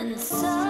And so